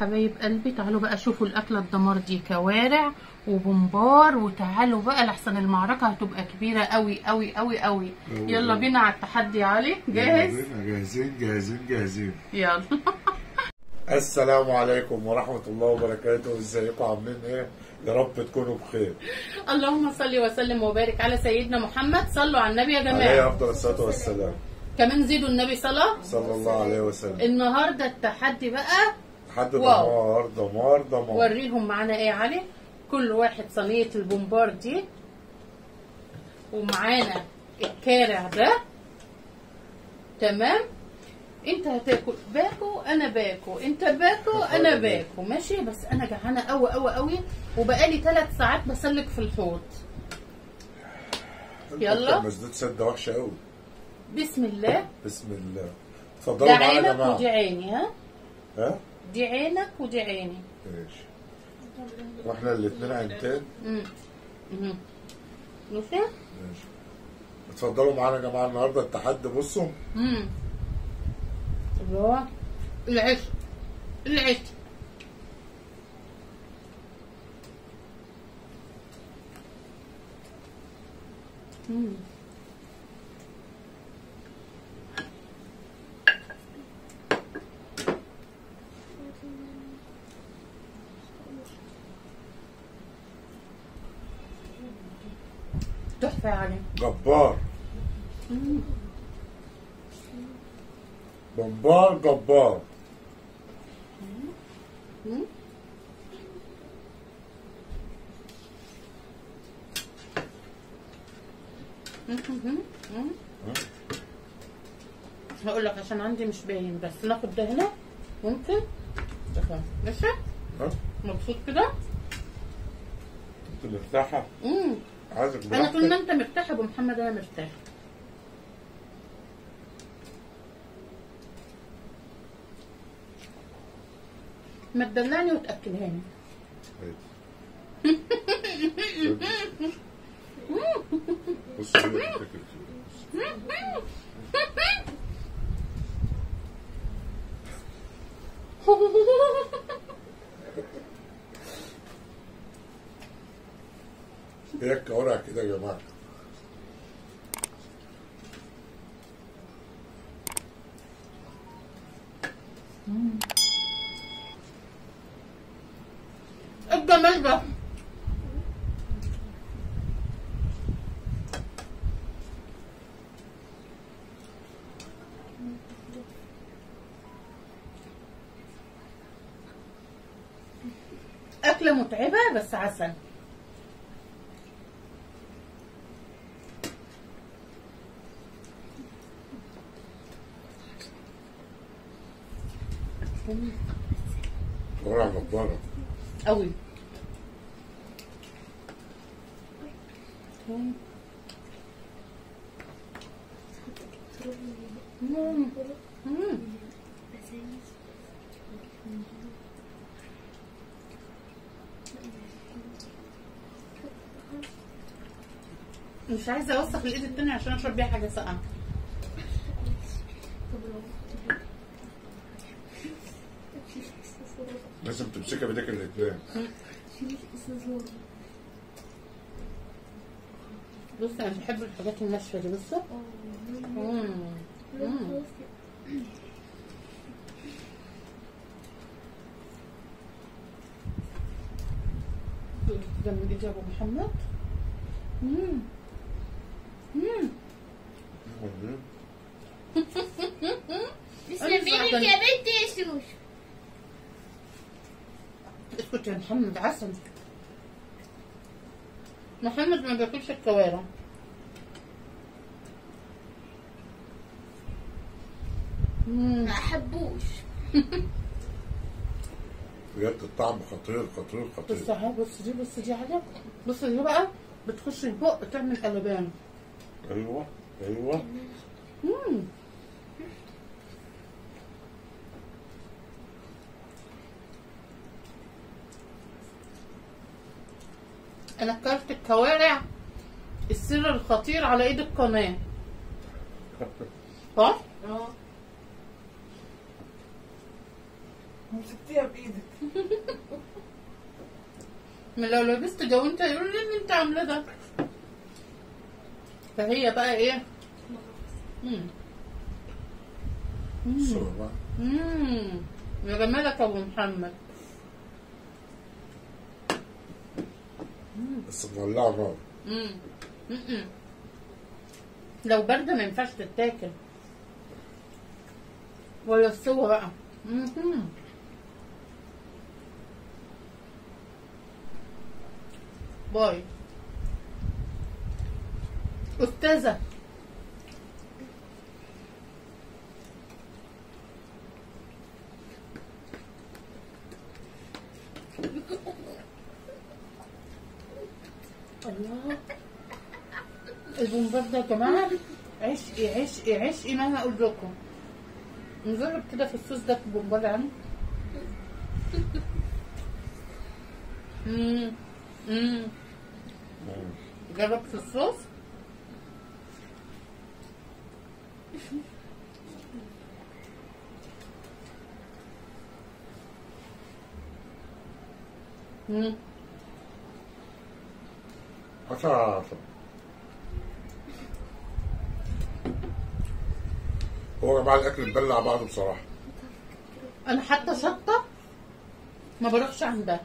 حبايب قلبي تعالوا بقى شوفوا الأكلة الدمار دي كوارع وبمبار وتعالوا بقى لحسن المعركة هتبقى كبيرة قوي قوي قوي قوي يلا بينا على التحدي يا علي. جاهز؟ يلا جاهزين جاهزين جاهزين. يلا. السلام عليكم ورحمة الله وبركاته. إزيكم؟ عاملين إيه؟ يا رب تكونوا بخير. اللهم صل وسلم وبارك على سيدنا محمد. صلوا على النبي يا عليه جماعة أفضل الصلاة والسلام. كمان زيدوا النبي صلاة. صلى الله عليه وسلم. النهارده التحدي بقى حد. دمار دمار دمار وريهم معانا إيه يا علي؟ كل واحد صينية البومبار دي. ومعانا الكارع ده. تمام؟ انت هتاكل. باكو أنا باكو. انت باكو أنا باكو. ماشي؟ بس أنا جعانة قوي قوي قوي. وبقالي ثلاث ساعات بسلك في الحوض. يلا. مسدود سدة وحشة قوي. بسم الله. بسم الله. اتفضلوا معانا يا عينك جماعة ودي عيني ها؟ ها؟ دي عينك ودي عيني. ماشي. وإحنا الاثنين عينتين؟ امم امم ماشي؟ اتفضلوا معانا يا جماعة النهاردة التحدي بصوا. امم اللي هو العيش. العيش. مم. تحفة يا علي جبار بمبار جبار. هقول لك عشان عندي مش باين بس ناخد ده هنا. ممكن؟ ماشي؟ مبسوط كده؟ انت مرتاحة؟ امم عايزك أنا طول ما أنت مرتاح يا أبو محمد أنا مرتاح ما تدلعني وتاكلهاني بص هي الكوارع كده يا جماعة إيه أكلة متعبة بس عسل كوارع جبارة قوي مش عايزه اوسخ الايد التانية عشان اشرب بيها حاجة ساقعه لازم تمسكها بايديك الاتنين بص أنا بحب الحاجات الناشفه دي بصوا. جنب يا ابو محمد يا بنت يسوس اسكت يا محمد عسل. محمد ما بياكلش الكوارع. ما أحبوش. بجد الطعم خطير خطير بص خطير اهي بص دي بص دي حاجة بص دي بقى بتخش البق تعمل قلبان. أيوه أيوه. مم. أنا اكلت الكوارع السر الخطير على إيد القناة صح؟ آه مسكتيها بإيدك من لو لبست جوانت يقولوا لي اللي أنت عاملة ده فهي بقى إيه مم. مم. الصورة بقى. مم. يا جمالك أبو محمد بس مولعة نار مم. مم. لو باردة ما ينفعش تتاكل ولا السوا بقى. باي أستاذة الله البومبار ده يا جماعة عشقي عشقي عشقي مهما أقول لكم نجرب كده في الصوص ده البومبار عنه مم. مم. جربت في الصوص مم على عشرة هو جماعة الأكل مبلع بعضه بصراحة. أنا حتى شطة ما بروحش عندها.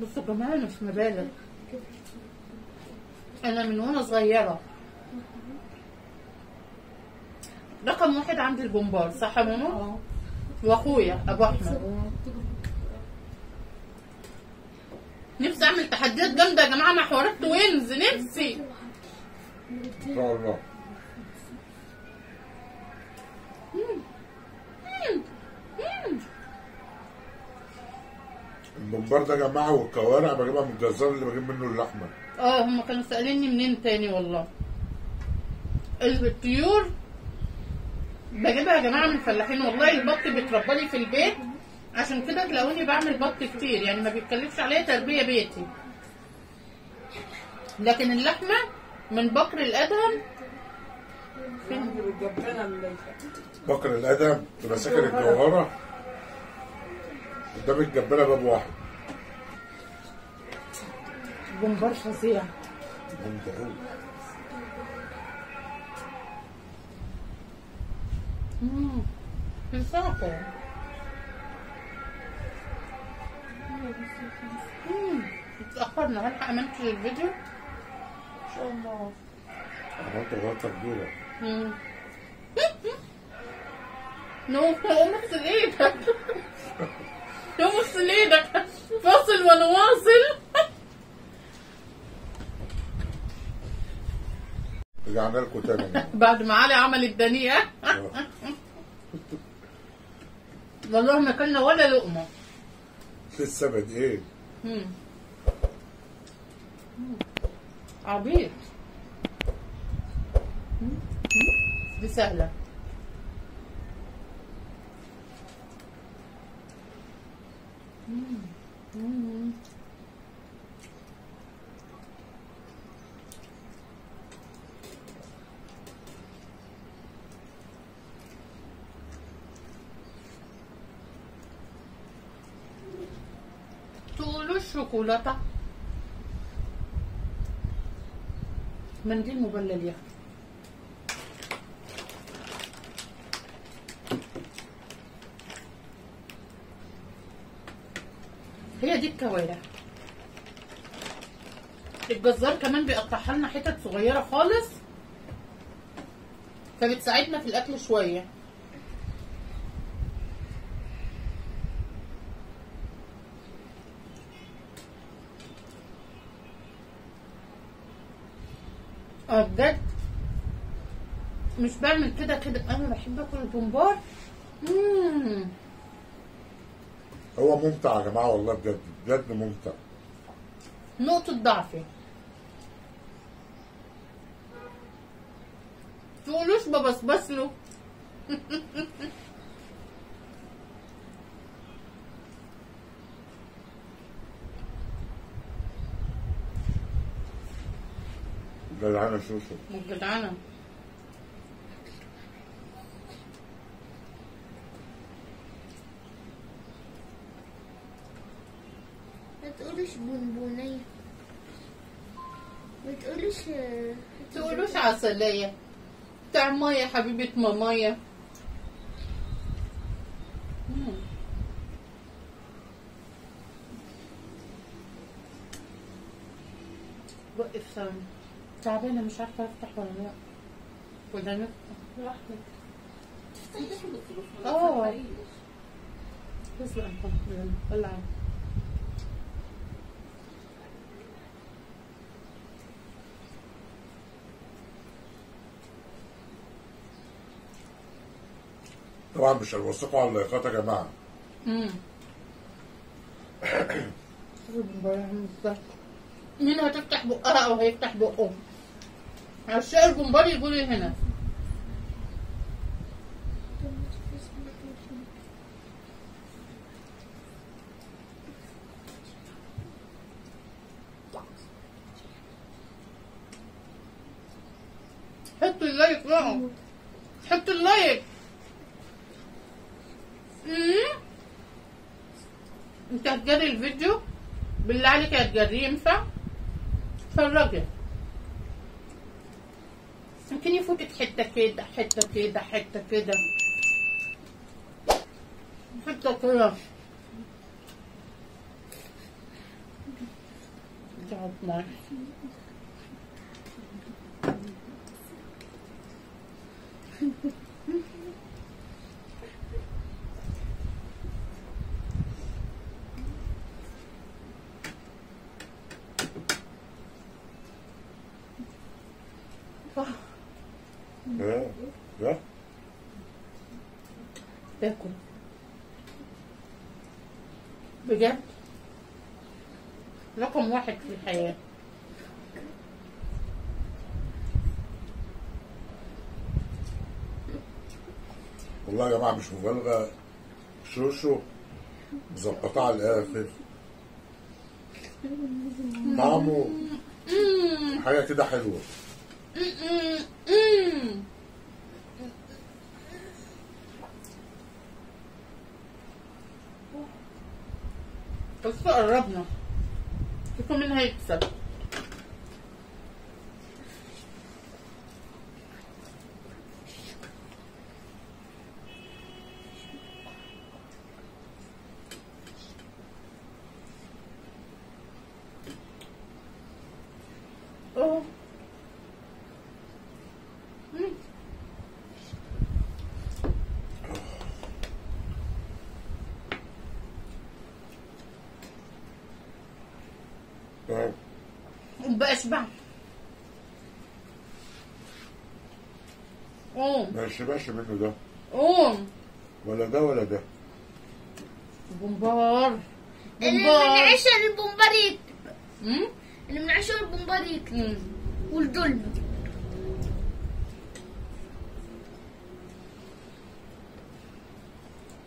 بصوا يا جماعة أنا مش مبالغ. أنا من وأنا صغيرة. رقم واحد عندي البومبار صح يا ماما؟ وأخويا أبو أحمد. نفسي أعمل تحديات جامدة يا جماعة مع حوارات توينز نفسي. إن شاء الله. البمبار ده يا جماعة والكوارع بجيبها من الجزار اللي بجيب منه اللحمة. آه هم كانوا سأليني منين تاني والله. الطيور بجيبها يا جماعة من الفلاحين والله البط بيتربى لي في البيت. عشان كده تلاقوني بعمل بط كتير يعني ما بيتكلفش عليا تربية بيتي. لكن اللحمة من بكر الجبانه اللي بكر الأدم تبقى ساكن الجوهرة. قدام الجبانة باب واحد. بومبار فظيع. جامد أوي. مم. مسافر اتأخرنا هلحق أمنتج الفيديو؟ إن شاء الله. عملت غلطة كبيرة. نو اغسل إيدك. اغسل إيدك. فاصل ونواصل. رجعنا لكم تاني. بعد ما علي عمل الدنيئة والله ما كلنا ولا لقمة. لسه بادئين. عبيط. دي سهلة مم. مم. الشوكولاتة منديل مبلل أخي. هي دي الكوارع. الجزار كمان بيقطعها لنا حتت صغيرة خالص فبتساعدنا في الأكل شوية. آه بجد. مش بعمل كده كده. أنا بحب آكل البومبار مم. هو ممتع يا جماعة والله بجد بجد ممتع. نقطة ضعفي تقولوش ببصبص له جدعانة شو مو جدعانة ما تقولش بونبونية ما تقولش آه، تقولوش عسلية. طعماية حبيبة مامايا. وقف ثاني. تعبانة مش عارفة أفتح ولا لأ. ولا نفتح براحتك آه. بس بقى يلا طلع طبعا مش هنوثقوا على اللايكات يا جماعة. امم مين هتفتح بقها أو هيفتح بقه؟ عشاق الجمبري يقولي هنا؟ حطوا ال like بقى حطوا ال like. انت هتجري الفيديو؟ بالله عليك هتجريه ينفع؟ اتفرجي. يمكن يفوتك حتة كده حتة كده حتة كده. حتة كده. جعلتنا لا لا باكل. بجد؟ رقم واحد في الحياة. والله يا جماعة مش مبالغه شوشو مظبطاه على الآخر. طعمه مم. حاجة كده حلوة. بس قربنا شوفوا مين هيكسب بأشبع قوم. ما يشبعش منه ده. قوم. ولا ده ولا ده. بومبار. اللي من عشر البومباريت مم؟ اللي من عشر البومباريت مم. والدلم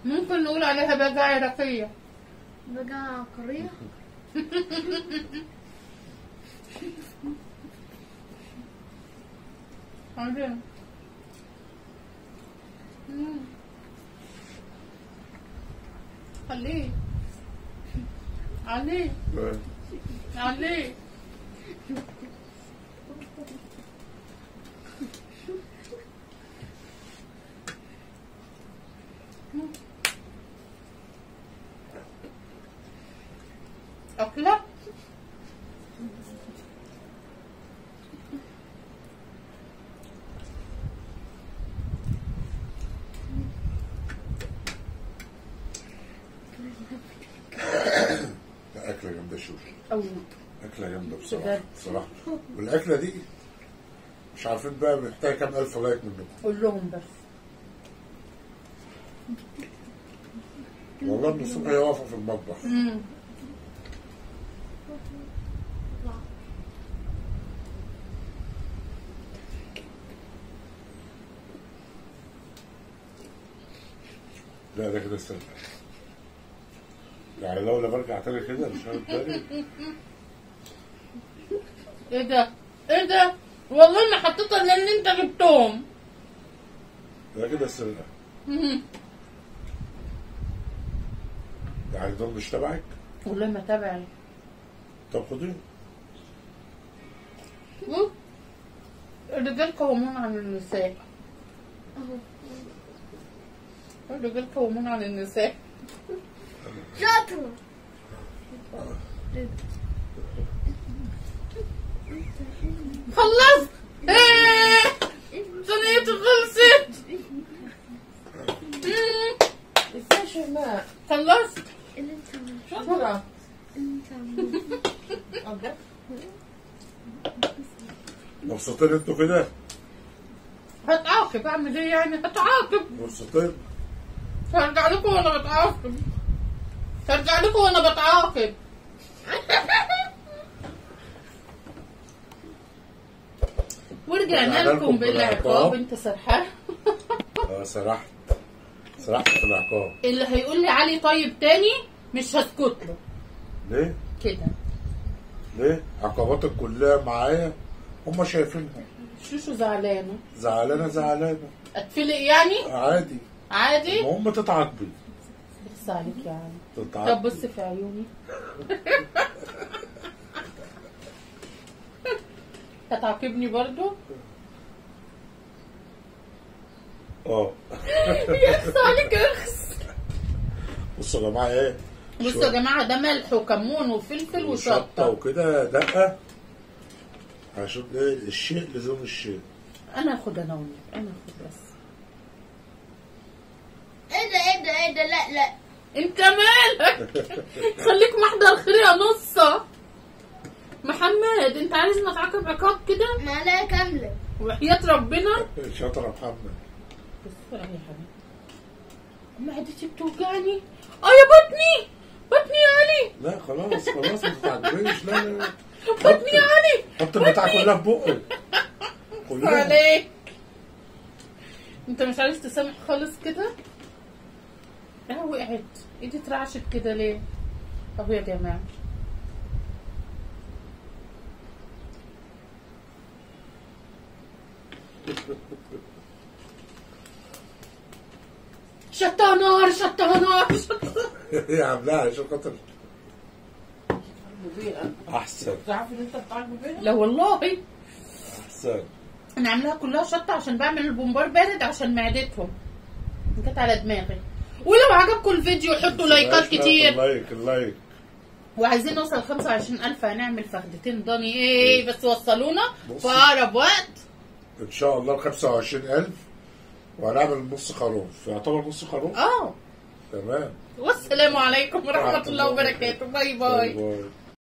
ممكن نقول عليها بقى عراقية. بقى قرية عندنا مم. خليه عليه آه. عليه أكلة لا، اكله جامده شوشو أو اكله جامده بصراحة. بصراحة. والأكلة دي مش عارفين بقى محتاجة كام ألف لايك منكم قول لهم بس. والله من الصبح هي واقفة في المطبخ. لا ده كده استنى. يعني لو لا برجع تاني كده مش تاني إيه ده؟ إيه ده؟ والله ما حطيتها لأن انت جبتهم. ده كده مم. يعني دول مش تبعك؟ والله ما تابعي طب خديه. الرجال قوامون عن النساء. الرجال قوامون عن النساء. شاطرة خلصت إيه؟ صينيتي خلصت. إزاي شيماء خلصت؟ شاطرة. مبسوطين أنتوا كده؟ هتعاقب أعمل إيه يعني؟ هتعاقب. مبسوطين هرجع لكم وأنا بتعاقب. هرجع لكم وأنا بتعاقب. رجعنا لكم بالعقاب. أنت سرحان. آه سرحت. سرحت في العقاب. اللي هيقول لي علي طيب تاني مش هسكت له. ليه؟ كده. ليه؟ عقباتك كلها معايا؟ هما شايفينها. شوشو زعلانة؟ زعلانة زعلانة. أتفلق يعني؟ عادي. عادي؟ المهم تتعاقبي بس عليك يا علي طب تتعاقبي بص في عيوني. هتعاقبني برضو؟ آه. يخص عليك اخس بصوا يا جماعة إيه؟ بصوا يا جماعة ده ملح وكمون وفلفل وشطة وشطة. وكده. دقة عشان إيه الشيء لزوم الشيء. أنا آخد أنا والنبي أنا آخد بس. إيه ده إيه ده إيه ده لا لا. أنت مالك؟ خليك محضر خير يا نصة. محمد انت عايزني اتعاقب عقاب كده؟ معلقة كاملة وحياة ربنا. شاطر يا محمد. بس يا حبيبي. معدتي بتوجعني. آه يا بطني! بطني يا علي! لا خلاص خلاص ما تتعجبيش لا لا لا. بطني يا علي! حط البتاع كلها في بقك كلها. عليك. انت مش عايز تسامح خالص كده؟ آه وقعت ايدي اترعشت كده ليه؟ اهو يا جماعة. شطة نار شطة نار. هي عاملاها عشان خاطر بيها أحسن. تعرف إن أنت بتعاقب بيها؟ لا والله. أحسن. أنا عاملاها كلها شطة عشان بعمل البومبار بارد عشان معدتهم. جت على دماغي. ولو عجبكم الفيديو حطوا لايكات كتير. ال like ال like وعايزين نوصل 25000 هنعمل فخدتين. ضاني إيه بس وصلونا. في اقرب وقت. إن شاء الله ال 25000 وهنعمل نص خروف. يعتبر نص خروف؟ آه. تمام. والسلام عليكم ورحمة الله وبركاته. bye. bye bye.